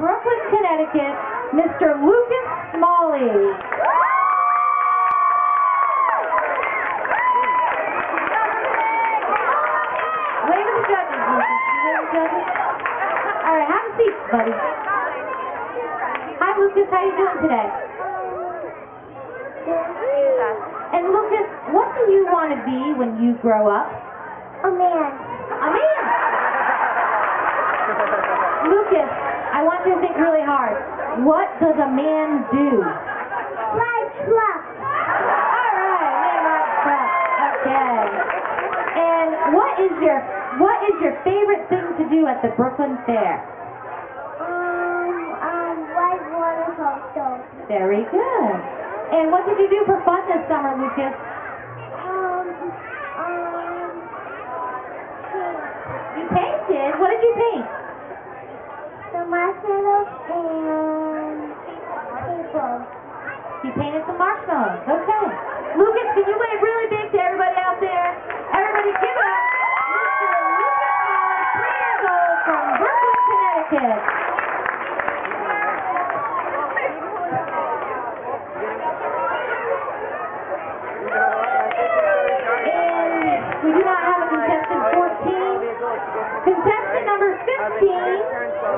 Brooklyn, Connecticut, Mr. Lucas Smalley. Wave at the judges, Lucas. Wave the judges. All right, have a seat, buddy. Hi, Lucas. How you doing today? And Lucas, what do you want to be when you grow up? A man. A man. Lucas, I want you to think really hard. What does a man do? Fly truck. All right, man rides truck. Okay. And what is your what is your favorite thing to do at the Brooklyn Fair? Um, um, white water coaster. Very good. And what did you do for fun this summer, Lucas? Um, um, You painted. What did you paint? marshmallows and people. You painted some marshmallows. Okay. Lucas, can you wave really big to everybody out there? Everybody give it up. Lucas three years old from Brooklyn, Connecticut. We do not have a contestant 14. Contestant number 15.